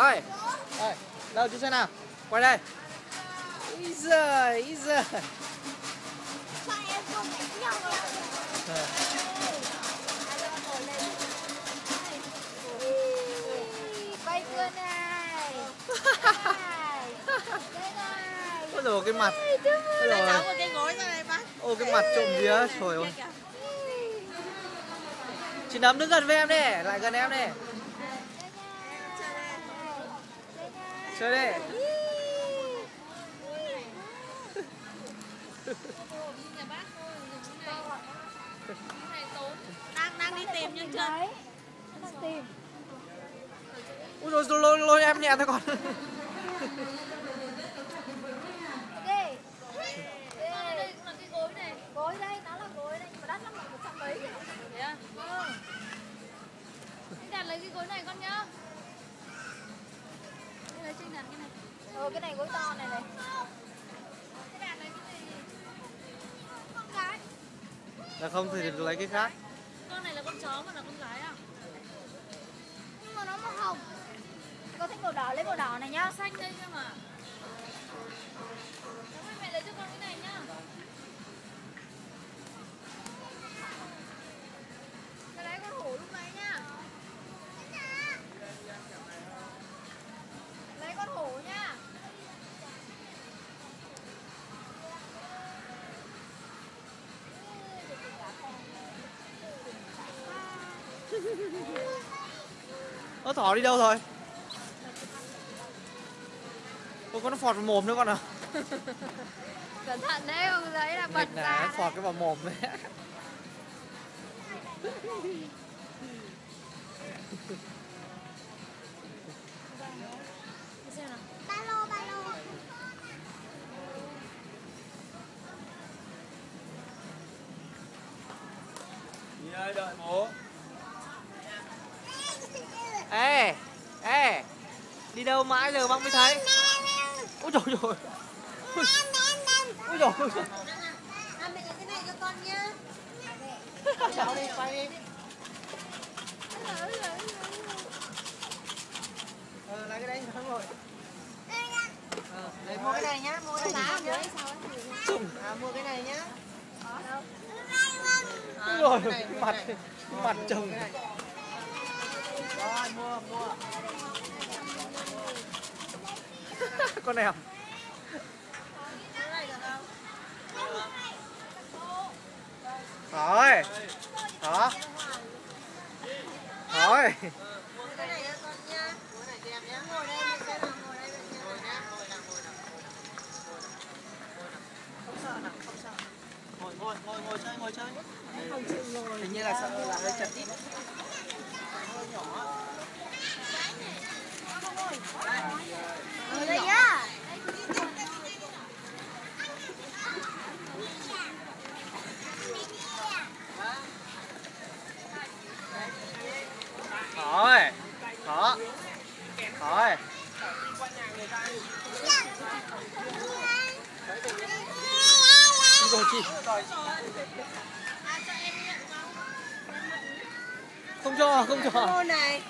Ơi, ơi, đâu chú xe nào? Quay đây. Ý giời, ý giời. Quay cơ này. Ôi rồi cái mặt. Ôi, Ôi một cái gối ra này bác Ô cái mặt trộm vía, trời ơi. Chị nấm đứng gần với em đi, lại gần em đi. Chơi đi. đang đang đi tìm nhưng chưa tìm. Ui rồi, rồi lôi, lôi em nhẹ thôi còn. Đi. đây cũng là cái gối Ừ, cái này gối to này này. Là không thì lấy cái khác. Con này là con chó còn là con gái à Nhưng mà nó màu hồng. Con thích màu đỏ, lấy màu đỏ này nhá. Xanh đây cơ mà mẹ lấy cho con cái này nhá Nó thỏ đi đâu rồi? Ôi con nó phọt vào mồm nữa con à? Cẩn thận đấy, không giấy là bật Nghịch ra nó phọt cái vào mồm đấy. Xem nào Ba lô, ba lô. Đi đợi bố. Đi đâu mãi giờ bác mới thấy? Ôi trời ơi. Ôi trời ơi. Mẹ cái này cho con nhá Cháu đi, quay đi. Ờ, lấy cái đấy thắng rồi. Ờ, lấy Mua cái này nhá, mua cái này nhá. À mua cái này nhá Ôi rồi, mặt, mặt chồng. Rồi mua mua Con này à? Cái này được không? Thôi. Đó. Thôi. Mua cái này cho con nhá con này em nhá Ngồi ngồi ngồi Ngồi ngồi Không chơi, ngồi chơi. Không Hình như là sợ là hơi chật. Ít Hơi nhỏ Ngồi đây nhá. Thôi. Đó. Thôi. Rồi chị. Không cho, không cho. Cô này